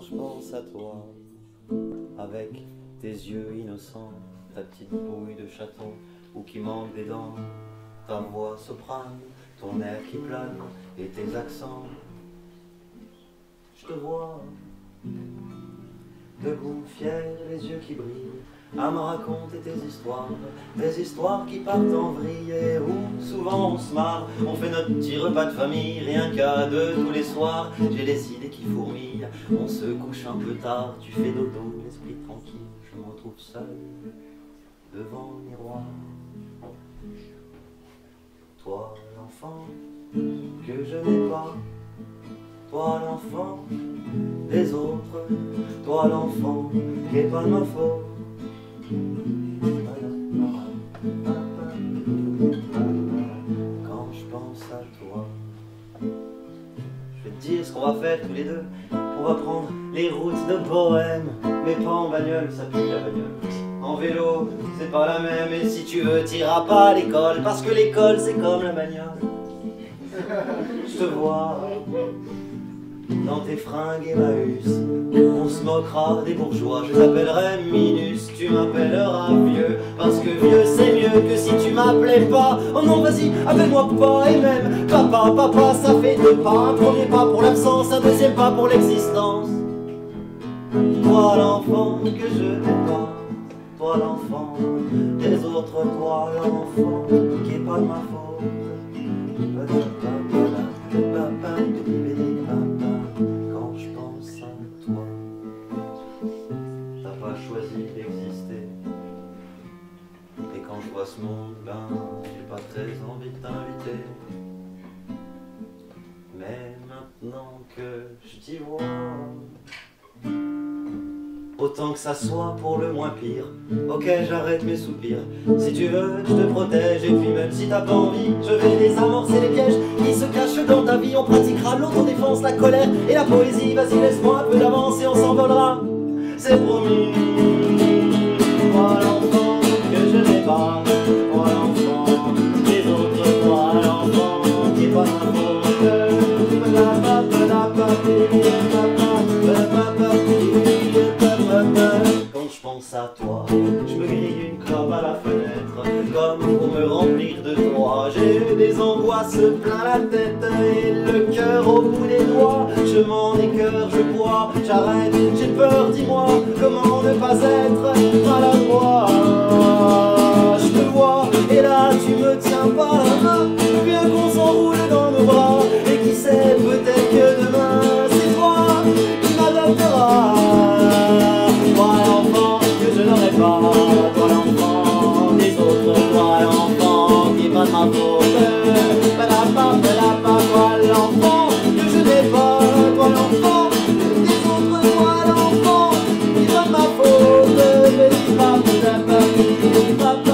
je pense à toi, avec tes yeux innocents, ta petite bouille de chaton ou qui manque des dents, ta voix soprane, ton air qui plane et tes accents. Je te vois, debout, fier, les yeux qui brillent, à me raconter tes histoires, des histoires qui partent en vrille et où souvent on se marre, on fait notre petit repas de famille, rien qu'à deux tous les soirs, j'ai les idées qui fourmillent, on se couche un peu tard, tu fais dodo, l'esprit tranquille, je me retrouve seul devant le miroir. Toi l'enfant que je n'ai pas, toi l'enfant des autres, toi l'enfant qui est pas ma faute. Quand je pense à toi, je vais te dire ce qu'on va faire tous les deux. On va prendre les routes de Bohème, mais pas en bagnole, ça pue la bagnole. En vélo, c'est pas la même, et si tu veux, t'iras pas à l'école, parce que l'école c'est comme la bagnole. Je te vois dans tes fringues Emmaüs. On se moquera des bourgeois, je t'appellerai Minus, tu m'appelleras vieux, parce que vieux c'est mieux que si tu m'appelais pas. Oh non, vas-y, appelle-moi pas, et même papa, papa, ça fait deux pas. Un premier pas pour l'absence, un deuxième pas pour l'existence. Toi l'enfant que je n'ai pas, toi l'enfant des autres, toi l'enfant qui est pas de ma faute. J'ai pas très envie de t'inviter. Mais maintenant que je t'y vois, Autant que ça soit pour le moins pire. Ok, j'arrête mes soupirs. Si tu veux, je te protège. Et puis même si t'as pas envie, je vais désamorcer les pièges qui se cachent dans ta vie. On pratiquera l'autodéfense, la colère et la poésie. Vas-y, laisse-moi un peu d'avance et on s'envolera. C'est promis. Quand je pense à toi, je me grille une clope à la fenêtre, comme pour me remplir de toi. J'ai eu des angoisses plein la tête et le cœur au bout des doigts. Je m'en écœure, je bois, j'arrête, j'ai peur, dis-moi, Baba